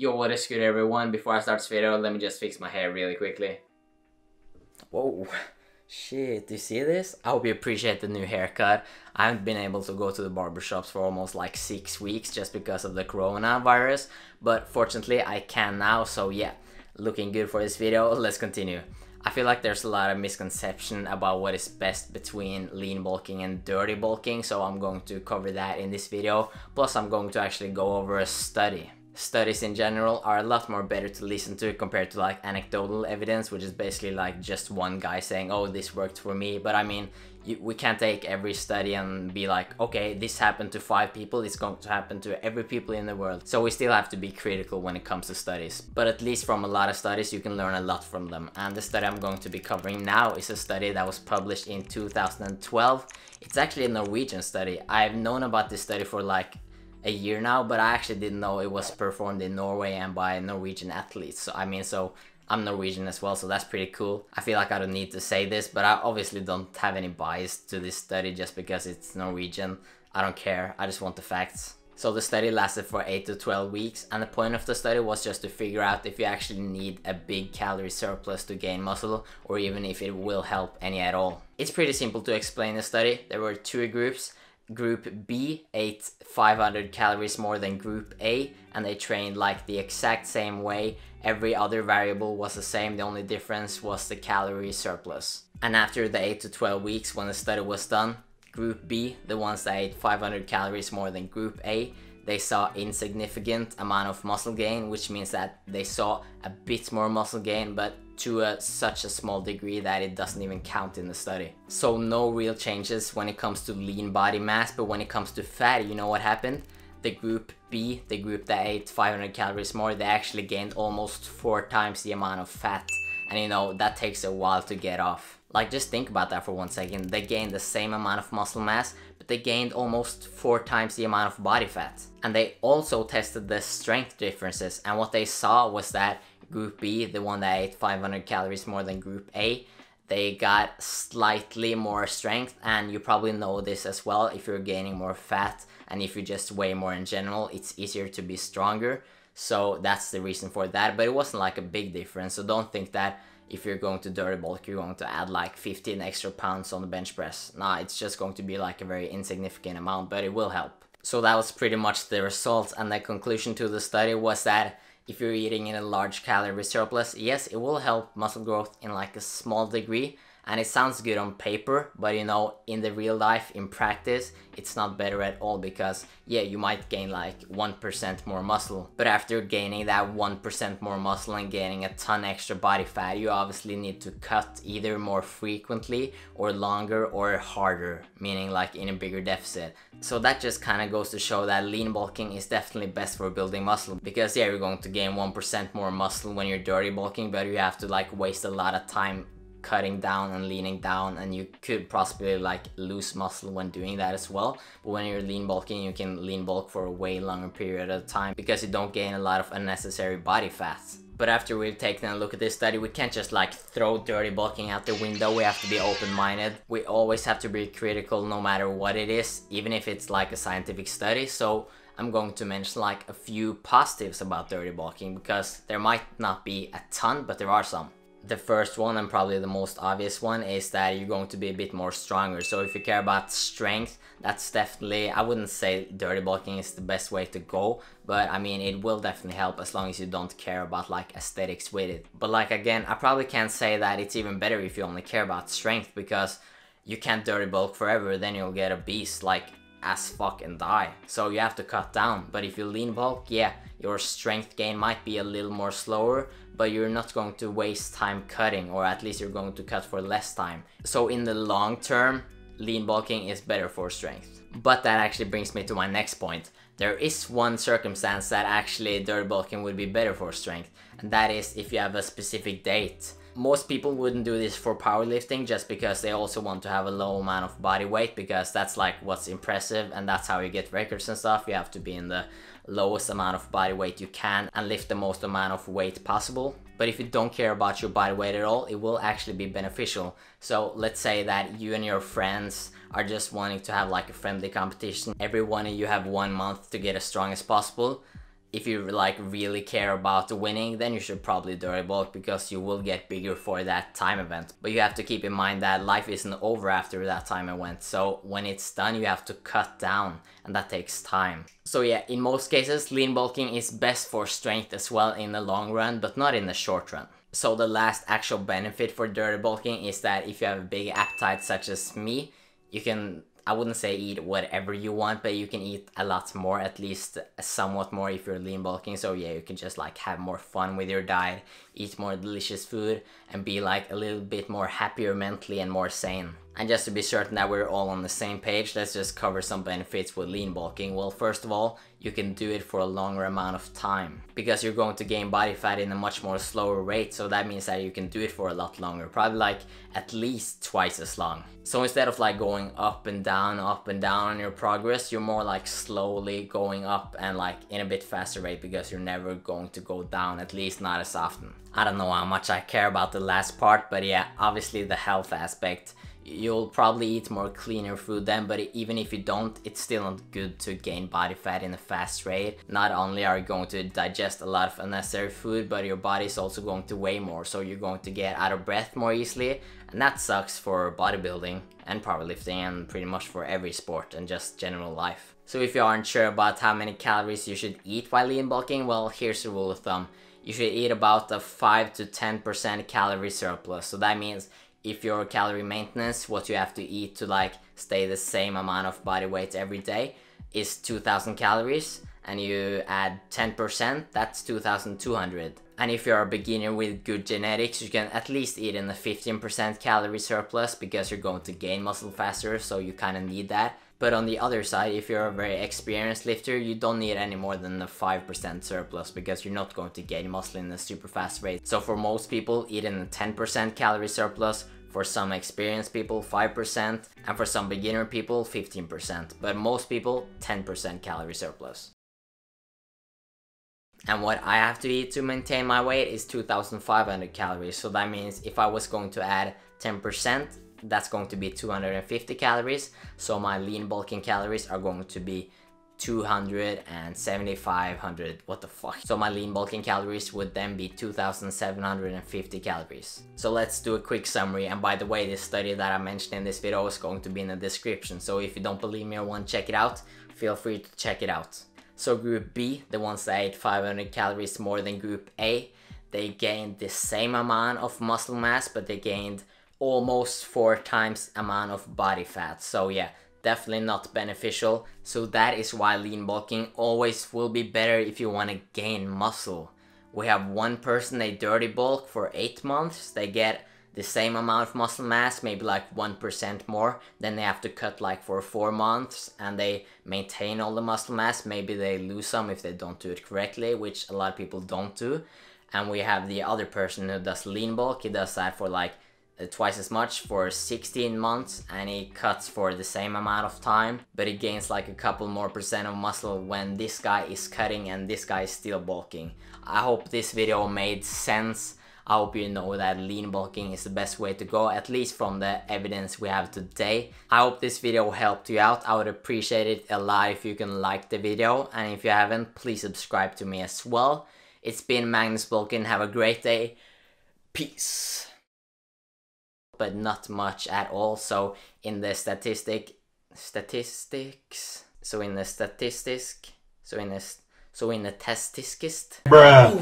Yo, what is good everyone? Before I start this video, let me just fix my hair really quickly. Whoa, shit, do you see this? I hope you appreciate the new haircut. I haven't been able to go to the barbershops for almost like 6 weeks just because of the coronavirus, but fortunately I can now, so yeah, looking good for this video, let's continue. I feel like there's a lot of misconception about what is best between lean bulking and dirty bulking, so I'm going to cover that in this video, plus I'm going to actually go over a study studies in general are a lot more better to listen to compared to like anecdotal evidence which is basically like just one guy saying oh this worked for me. But i mean you, we can't take every study and be like okay this happened to five people it's going to happen to every people in the world. So we still have to be critical when it comes to studies. But at least from a lot of studies you can learn a lot from them. And the study i'm going to be covering now is a study that was published in 2012 it's actually a norwegian study. I've known about this study for like a year now, but I actually didn't know it was performed in Norway and by Norwegian athletes. So I mean, so I'm Norwegian as well, so that's pretty cool. I feel like I don't need to say this, but I obviously don't have any bias to this study just because it's Norwegian. I don't care, I just want the facts. So the study lasted for 8 to 12 weeks and the point of the study was just to figure out if you actually need a big calorie surplus to gain muscle or even if it will help any at all. It's pretty simple to explain the study. There were two groups Group B ate 500 calories more than Group A and they trained like the exact same way. Every other variable was the same, the only difference was the calorie surplus. And after the 8 to 12 weeks when the study was done, Group B, the ones that ate 500 calories more than Group A, they saw insignificant amount of muscle gain, which means that they saw a bit more muscle gain, but to a, such a small degree that it doesn't even count in the study. So no real changes when it comes to lean body mass, but when it comes to fat, you know what happened? The group B, the group that ate 500 calories more, they actually gained almost four times the amount of fat. And you know, that takes a while to get off. Like just think about that for one second. They gained the same amount of muscle mass, but they gained almost four times the amount of body fat. And they also tested the strength differences and what they saw was that Group B, the one that ate 500 calories more than Group A, they got slightly more strength and you probably know this as well if you're gaining more fat and if you just weigh more in general it's easier to be stronger so that's the reason for that but it wasn't like a big difference. So don't think that if you're going to dirty bulk you're going to add like 15 extra pounds on the bench press. Nah it's just going to be like a very insignificant amount but it will help. So that was pretty much the result and the conclusion to the study was that if you're eating in a large calorie surplus, yes, it will help muscle growth in like a small degree, and it sounds good on paper but you know in the real life in practice it's not better at all because yeah you might gain like 1% more muscle. But after gaining that 1% more muscle and gaining a ton extra body fat you obviously need to cut either more frequently or longer or harder meaning like in a bigger deficit. So that just kind of goes to show that lean bulking is definitely best for building muscle because yeah you're going to gain 1% more muscle when you're dirty bulking but you have to like waste a lot of time cutting down and leaning down and you could possibly like lose muscle when doing that as well but when you're lean bulking you can lean bulk for a way longer period of time because you don't gain a lot of unnecessary body fat but after we've taken a look at this study, we can't just like throw dirty bulking out the window. We have to be open-minded. We always have to be critical no matter what it is, even if it's like a scientific study. So I'm going to mention like a few positives about dirty bulking because there might not be a ton, but there are some the first one and probably the most obvious one is that you're going to be a bit more stronger. So if you care about strength that's definitely i wouldn't say dirty bulking is the best way to go but i mean it will definitely help as long as you don't care about like aesthetics with it. But like again i probably can't say that it's even better if you only care about strength because you can't dirty bulk forever then you'll get a beast like as fuck and die so you have to cut down but if you lean bulk yeah your strength gain might be a little more slower, but you're not going to waste time cutting, or at least you're going to cut for less time. So in the long term, lean bulking is better for strength. But that actually brings me to my next point. There is one circumstance that actually dirty bulking would be better for strength, and that is if you have a specific date. Most people wouldn't do this for powerlifting just because they also want to have a low amount of body weight because that's like what's impressive and that's how you get records and stuff. You have to be in the lowest amount of body weight you can and lift the most amount of weight possible. But if you don't care about your body weight at all, it will actually be beneficial. So let's say that you and your friends are just wanting to have like a friendly competition. Every one of you have one month to get as strong as possible. If you like really care about winning then you should probably dirty bulk because you will get bigger for that time event. But you have to keep in mind that life isn't over after that time event so when it's done you have to cut down and that takes time. So yeah in most cases lean bulking is best for strength as well in the long run but not in the short run. So the last actual benefit for dirty bulking is that if you have a big appetite such as me you can I wouldn't say eat whatever you want, but you can eat a lot more, at least somewhat more if you're lean bulking. So yeah, you can just like have more fun with your diet, eat more delicious food, and be like a little bit more happier mentally and more sane. And just to be certain that we're all on the same page, let's just cover some benefits with lean bulking. Well, first of all, you can do it for a longer amount of time because you're going to gain body fat in a much more slower rate. So that means that you can do it for a lot longer, probably like at least twice as long. So instead of like going up and down, up and down on your progress, you're more like slowly going up and like in a bit faster rate because you're never going to go down, at least not as often. I don't know how much I care about the last part, but yeah, obviously the health aspect you'll probably eat more cleaner food then but even if you don't it's still not good to gain body fat in a fast rate. Not only are you going to digest a lot of unnecessary food but your body is also going to weigh more so you're going to get out of breath more easily and that sucks for bodybuilding and powerlifting and pretty much for every sport and just general life. So if you aren't sure about how many calories you should eat while lean bulking well here's a rule of thumb. You should eat about a 5 to 10% calorie surplus. So that means if your calorie maintenance, what you have to eat to like stay the same amount of body weight every day is 2000 calories and you add 10%, that's 2200. And if you're a beginner with good genetics, you can at least eat in a 15% calorie surplus because you're going to gain muscle faster, so you kind of need that. But on the other side, if you're a very experienced lifter, you don't need any more than a 5% surplus because you're not going to gain muscle in a super fast rate. So for most people, eating a 10% calorie surplus, for some experienced people 5%, and for some beginner people 15%, but most people 10% calorie surplus. And what I have to eat to maintain my weight is 2500 calories, so that means if I was going to add 10%, that's going to be 250 calories. So my lean bulking calories are going to be 200 and 7500 what the fuck? So my lean bulking calories would then be 2750 calories. So let's do a quick summary. And by the way this study that i mentioned in this video is going to be in the description. So if you don't believe me or want to check it out feel free to check it out. So group b the ones that ate 500 calories more than group a they gained the same amount of muscle mass but they gained almost four times amount of body fat. So yeah, definitely not beneficial. So that is why lean bulking always will be better if you want to gain muscle. We have one person they dirty bulk for 8 months, they get the same amount of muscle mass, maybe like 1% more, then they have to cut like for 4 months and they maintain all the muscle mass, maybe they lose some if they don't do it correctly, which a lot of people don't do. And we have the other person who does lean bulk, he does that for like twice as much for 16 months and he cuts for the same amount of time but he gains like a couple more percent of muscle when this guy is cutting and this guy is still bulking. I hope this video made sense. I hope you know that lean bulking is the best way to go, at least from the evidence we have today. I hope this video helped you out. I would appreciate it a lot if you can like the video. And if you haven't, please subscribe to me as well. It's been Magnus Bulkan. Have a great day. Peace but not much at all. So in the statistic, statistics, so in the statistic, so in the, so in the testiscist. Bruh.